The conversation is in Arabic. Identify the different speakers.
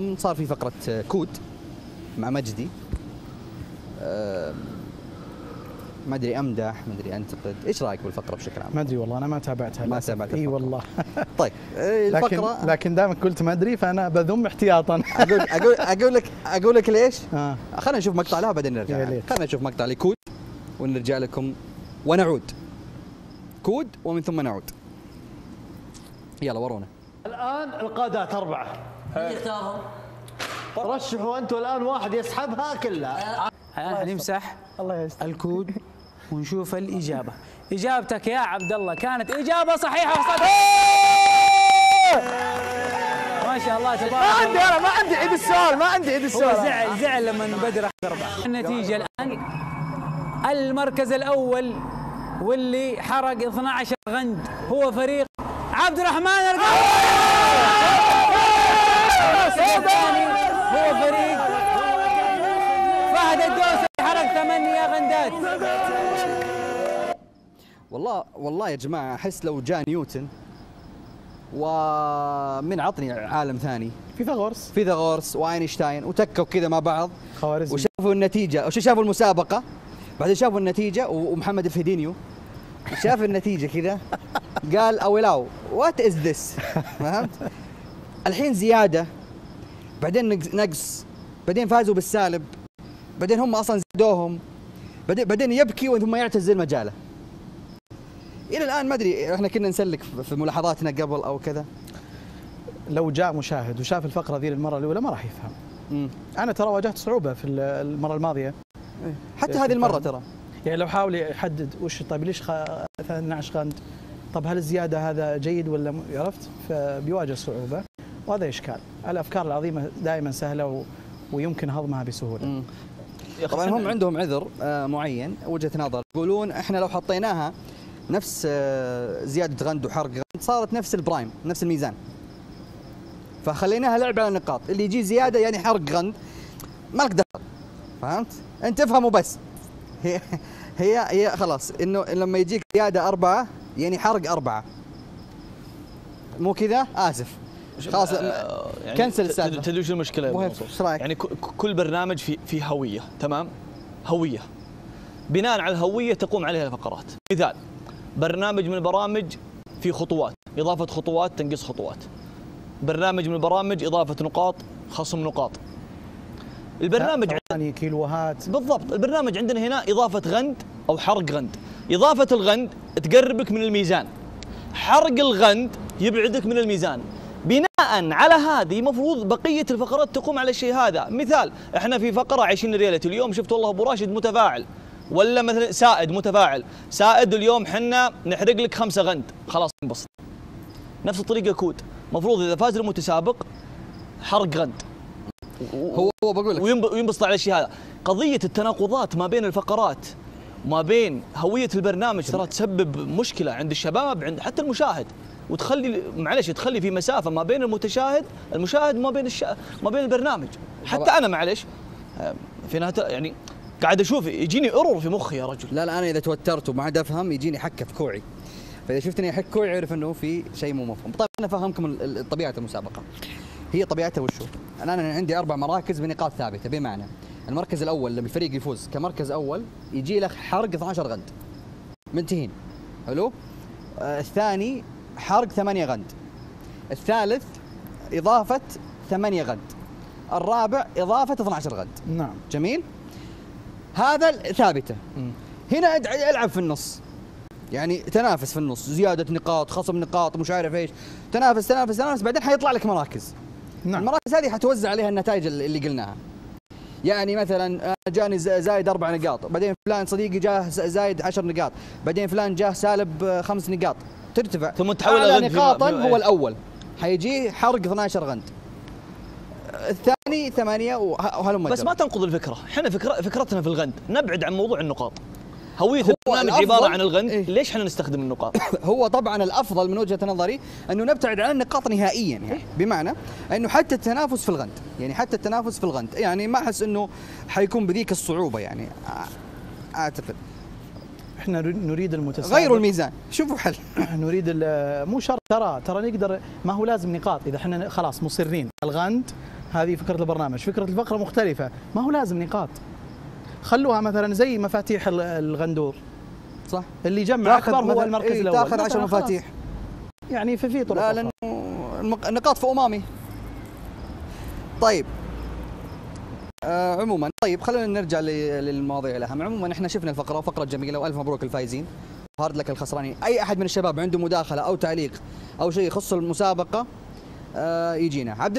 Speaker 1: اليوم صار في فقرة آه، كود مع مجدي. ما أدري أمدح ما أدري أنتقد. إيش رأيك بالفقرة بشكل عام؟
Speaker 2: ما أدري والله أنا ما تابعتها
Speaker 1: ما
Speaker 2: للأسف.
Speaker 1: تابعت إي.
Speaker 2: والله.
Speaker 1: طيب آه،
Speaker 2: لكن
Speaker 1: الفقره
Speaker 2: لكن دائما قلت ما أدري فأنا بذم احتياطا.
Speaker 1: أقول أقول أقول لك أقول لك ليش؟
Speaker 2: آه.
Speaker 1: خلينا نشوف مقطع لها بعدين نرجع. خلينا نشوف مقطع لكود ونرجع لكم. ونعود. كود ومن ثم نعود. يلا ورونا.
Speaker 3: الآن القادات أربعة.
Speaker 4: يختارهم
Speaker 3: رشحوا أنتم الان واحد يسحبها كلها.
Speaker 5: الان نمسح
Speaker 2: الله يستر.
Speaker 5: الكود ونشوف الإجابة. إجابتك يا عبد الله كانت إجابة صحيحة وصدق. ما شاء الله تبارك
Speaker 3: ما عندي أنا ما عندي عيد السؤال ما عندي عيد
Speaker 5: هو
Speaker 3: السؤال
Speaker 5: زعل زعل لما بدر أخذ أربعة النتيجة الآن المركز الأول واللي حرق 12 غند. هو فريق عبد الرحمن القاضي المركز الثاني هو فريق فهد الدوسري حرق ثمانية غندات
Speaker 1: والله والله يا جماعة أحس لو جاء نيوتن ومن عطني عالم ثاني.
Speaker 2: فيثاغورس.
Speaker 1: فيثاغورس وأينشتاين وتكوا كذا مع بعض.
Speaker 2: خوارزمي.
Speaker 1: وشافوا النتيجة. وش شافوا المسابقة؟ بعدين شافوا النتيجة و- ومحمد الفيدينيو. شاف النتيجة كذا قال أويلاو what is this فهمت؟ الحين زيادة. بعدين نقص- بعدين فازوا بالسالب. بعدين هم أصلا زادوهم بعدين بعدين يبكي ثم يعتزل مجاله إلى الآن ما أدري إحنا كنا نسلك في ملاحظاتنا قبل أو كذا.
Speaker 2: لو جاء مشاهد وشاف الفقرة ذي للمرة الأولى ما راح يفهم.
Speaker 1: مم.
Speaker 2: أنا ترى واجهت صعوبة في المرة الماضية.
Speaker 1: حتى هذه المرة ترى.
Speaker 2: يعني لو حاول يحدد وش طيب ليش خ... 12 غند طب هل الزيادة هذا جيد ولا عرفت؟ فبيواجه صعوبة. وهذا إشكال. الأفكار العظيمة دائما سهلة و... ويمكن هضمها بسهولة.
Speaker 1: مم. طبعا هم عندهم عذر آه، معين وجهة نظر. يقولون إحنا لو حطيناها نفس آه، زيادة غند وحرق غند صارت نفس البرايم نفس الميزان. فخليناها لعبه على النقاط. اللي يجي زيادة يعني حرق غند ما لك دخل. فهمت؟ أنت افهم وبس هي هي هي خلاص إنه لما يجيك زيادة أربعة يعني حرق أربعة. مو كذا؟ آسف. خلاص
Speaker 6: آه، يعني
Speaker 1: كنسل السالفة.
Speaker 6: تدري وش المشكلة؟
Speaker 1: إيش رأيك؟
Speaker 6: يعني كل برنامج في في هوية تمام؟ هوية. بناء على الهوية تقوم عليها الفقرات. مثال برنامج من البرامج في خطوات. إضافة خطوات تنقص خطوات. برنامج من البرامج إضافة نقاط خصم نقاط. البرنامج
Speaker 2: ثواني كيلوهات.
Speaker 6: بالضبط. البرنامج عندنا هنا إضافة غند أو حرق غند. إضافة الغند تقربك من الميزان. حرق الغند يبعدك من الميزان. بناء على هذه مفروض بقية الفقرات تقوم على الشيء هذا. مثال إحنا في فقرة عايشين ريالتي اليوم شفت والله أبو راشد متفاعل. ولا مثلا سائد متفاعل. سائد اليوم حنا نحرق لك خمسة غند. خلاص انبسط. نفس الطريقة كود. مفروض إذا فاز المتسابق حرق غند.
Speaker 1: هو هو بقول لك.
Speaker 6: وينب- وينبسط على الشيء هذا. قضية التناقضات ما بين الفقرات وما بين هوية البرنامج ترى تسبب مشكلة عند الشباب عند حتى المشاهد. وتخلي معلش تخلي في مسافة ما بين المتشاهد المشاهد وما بين الش... ما بين البرنامج. حتى أنا معلش آه، في نهاية يعني قاعد أشوف يجيني ايرور في مخي يا رجل.
Speaker 1: لا لا أنا إذا توترت وما عاد أفهم يجيني حكه في كوعي. فإذا شفتني أحك كوعي أعرف إنه في شيء مو مفهوم. طيب أنا ال- طبيعة المسابقة. هي طبيعتها وشو؟ أنا عندي أربع مراكز بنقاط ثابتة بمعنى المركز الأول لما الفريق يفوز. كمركز أول يجي له حرق 12 غند. منتهين. حلو؟ آه الثاني حرق 8 غند. الثالث إضافة 8 غند. الرابع إضافة 12 غند.
Speaker 2: نعم.
Speaker 1: جميل؟ هذا ثابتة. هنا العب في النص. يعني تنافس في النص. زيادة نقاط خصم نقاط مش عارف إيش. تنافس تنافس تنافس بعدين حيطلع لك مراكز.
Speaker 2: نعم.
Speaker 1: المراكز هذه حتوزع عليها النتائج اللي قلناها. يعني مثلا آه، جاني زايد أربع نقاط. بعدين فلان صديقي جاه زايد عشر نقاط. بعدين فلان جاه سالب آه، خمس نقاط. ترتفع.
Speaker 6: ثم تحول فيما-
Speaker 1: نقاطا هو. الأول. حيجي حرق 12 غند. الثاني ثمانية وه- وهلم
Speaker 6: بس ما. تنقض الفكرة. إحنا فكرة فكرتنا في الغند. نبعد عن موضوع النقاط. هوية
Speaker 1: هو
Speaker 6: البرنامج عبارة عن الغند
Speaker 1: إيه.
Speaker 6: ليش إحنا نستخدم النقاط؟
Speaker 1: هو طبعا الأفضل من وجهة نظري أنه نبتعد عن النقاط نهائيا يعني. بمعنى أنه حتى التنافس في الغند يعني حتى التنافس في الغند يعني ما أحس أنه حيكون بذيك الصعوبة يعني. أعتقد.
Speaker 2: إحنا نريد- المتسابق
Speaker 1: غيروا الميزان. شوفوا حل.
Speaker 2: نريد ال- مو شرط. ترى ترى نقدر ما هو لازم نقاط. إذا إحنا خلاص مصرين. الغند هذه فكرة البرنامج. فكرة الفقرة مختلفة. ما هو لازم نقاط. خلوها مثلا زي مفاتيح ال- الغندور
Speaker 1: صح؟
Speaker 2: اللي يجمع أكبر هو المركز
Speaker 1: إيه،
Speaker 2: الأول.
Speaker 1: تاخذ 10
Speaker 2: مثلاً خلاص.
Speaker 1: مفاتيح.
Speaker 2: يعني في في طرق
Speaker 1: لا. لأنه النقاط في أمامي. طيب. آه عموما طيب خلينا نرجع للمواضيع الأهم. عموما إحنا شفنا الفقرة فقرة جميلة وألف مبروك الفايزين. وهارد لك الخسرانين. أي أحد من الشباب عنده مداخلة أو تعليق أو شيء يخص المسابقة آه يجينا. عبد